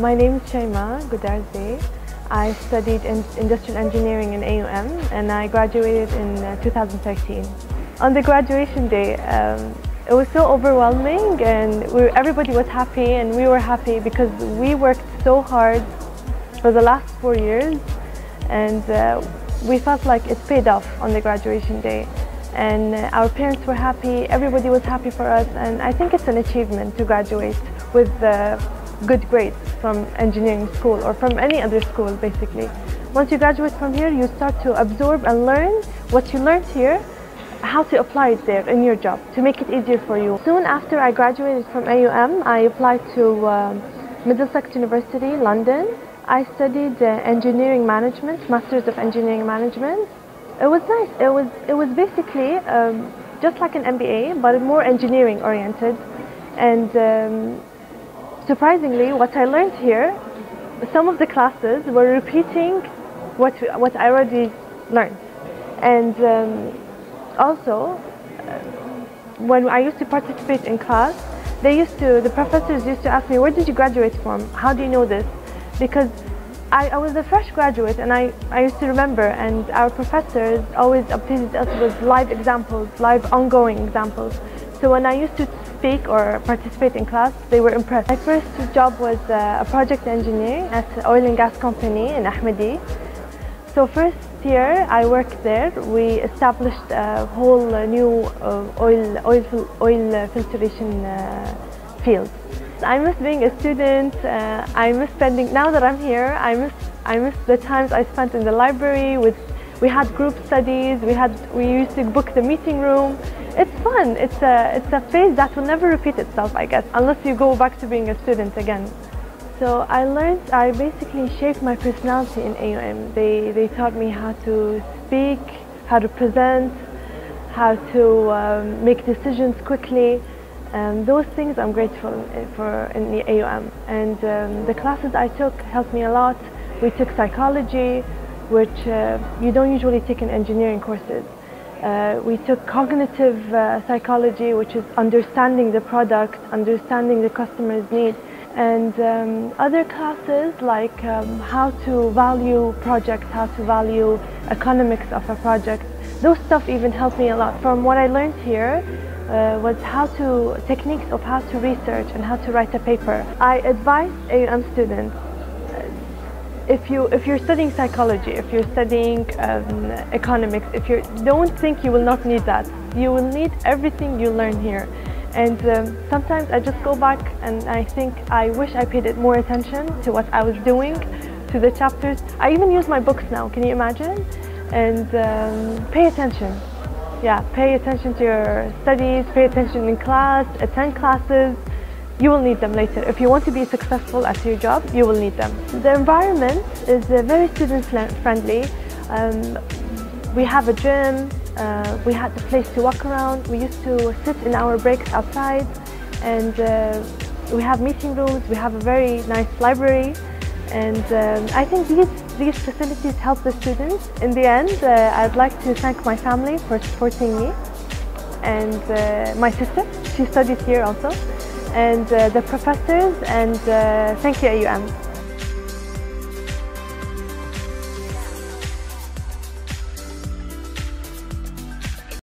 My name is Shaimaa Goodarzi. I studied in industrial engineering in AUM and I graduated in uh, 2013. On the graduation day, um, it was so overwhelming and we, everybody was happy and we were happy because we worked so hard for the last four years and uh, we felt like it paid off on the graduation day and uh, our parents were happy, everybody was happy for us and I think it's an achievement to graduate with uh, good grades from engineering school or from any other school basically. Once you graduate from here you start to absorb and learn what you learned here how to apply it there in your job to make it easier for you. Soon after I graduated from AUM I applied to uh, Middlesex University, London. I studied uh, engineering management, Masters of Engineering Management it was nice. It was it was basically um, just like an MBA, but more engineering oriented. And um, surprisingly, what I learned here, some of the classes were repeating what what I already learned. And um, also, uh, when I used to participate in class, they used to the professors used to ask me, "Where did you graduate from? How do you know this?" Because I, I, was a fresh graduate and I, I used to remember and our professors always updated us with live examples, live ongoing examples. So when I used to speak or participate in class, they were impressed. My first job was uh, a project engineer at an oil and gas company in Ahmadi. So first year I worked there, we established a whole new uh, oil, oil, oil filtration uh, field. I miss being a student. Uh, I miss spending. Now that I'm here, I miss I miss the times I spent in the library. With we had group studies. We had we used to book the meeting room. It's fun. It's a it's a phase that will never repeat itself, I guess, unless you go back to being a student again. So I learned. I basically shaped my personality in AUM. They they taught me how to speak, how to present, how to um, make decisions quickly. Um, those things I'm grateful for in the AUM. And um, the classes I took helped me a lot. We took psychology, which uh, you don't usually take in engineering courses. Uh, we took cognitive uh, psychology, which is understanding the product, understanding the customer's need, and um, other classes like um, how to value projects, how to value economics of a project. Those stuff even helped me a lot. From what I learned here, uh, was how to techniques of how to research and how to write a paper. I advise AUM students if you if you're studying psychology, if you're studying um, economics, if you don't think you will not need that, you will need everything you learn here. And um, sometimes I just go back and I think I wish I paid it more attention to what I was doing, to the chapters. I even use my books now. Can you imagine? And um, pay attention yeah, pay attention to your studies, pay attention in class, attend classes. You will need them later. If you want to be successful at your job, you will need them. The environment is uh, very student friendly. Um, we have a gym, uh, we had the place to walk around. We used to sit in our breaks outside and uh, we have meeting rooms, we have a very nice library. And um, I think these, these facilities help the students. In the end, uh, I'd like to thank my family for supporting me and uh, my sister, she studies here also, and uh, the professors, and uh, thank you AUM.